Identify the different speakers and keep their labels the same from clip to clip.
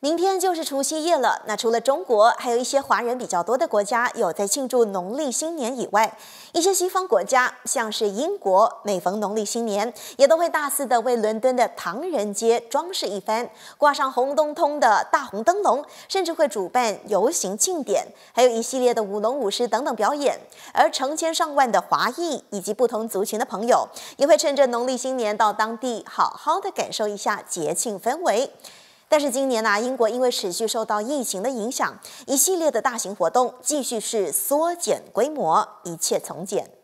Speaker 1: 明天就是除夕夜了。那除了中国，还有一些华人比较多的国家有在庆祝农历新年以外，一些西方国家，像是英国，每逢农历新年，也都会大肆的为伦敦的唐人街装饰一番，挂上红彤彤的大红灯笼，甚至会主办游行庆典，还有一系列的舞龙舞狮等等表演。而成千上万的华裔以及不同族群的朋友，也会趁着农历新年到当地好好的感受一下节庆氛围。但是今年呢，英国因为持续受到疫情的影响，一系列的大型活动继续是缩减规模，一切从简。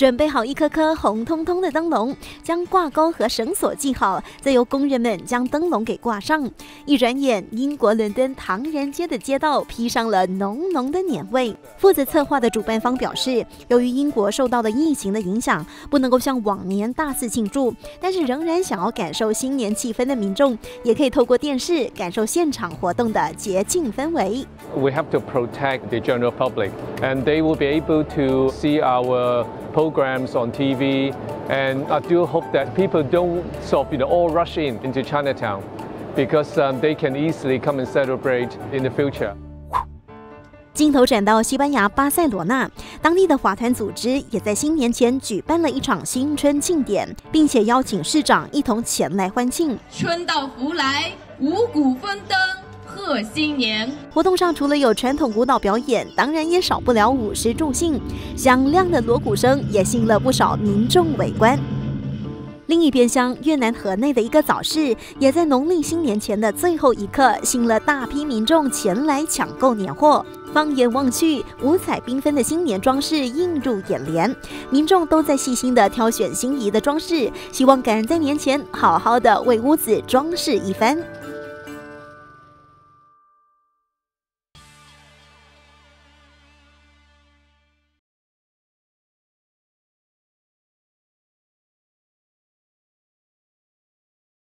Speaker 2: 准备好一颗颗红彤彤的灯笼，将挂钩和绳索系好，再由工人们将灯笼给挂上。一转眼，英国伦敦唐人街的街道披上了浓浓的年味。负责策划的主办方表示，由于英国受到了疫情的影响，不能够像往年大肆庆祝，但是仍然想要感受新年气氛的民众，也可以透过电视感受现场活动的节庆氛围。
Speaker 3: We have to protect the general public, and they will be able to see our programs on TV. And I do hope that people don't sort of, you know, all rush in into Chinatown because um, they can easily come and celebrate in the future.
Speaker 2: 镜头转到西班牙巴塞罗那，当地的华团组织也在新年前举办了一场新春庆典，并且邀请市长一同前来欢庆。
Speaker 4: 春到福来，五谷丰登。贺新年！
Speaker 2: 活动上除了有传统舞蹈表演，当然也少不了舞狮助兴，响亮的锣鼓声也吸引了不少民众围观。另一边厢，越南河内的一个早市，也在农历新年前的最后一刻，吸引了大批民众前来抢购年货。放眼望去，五彩缤纷的新年装饰映入眼帘，民众都在细心的挑选心仪的装饰，希望赶在年前好好的为屋子装饰一番。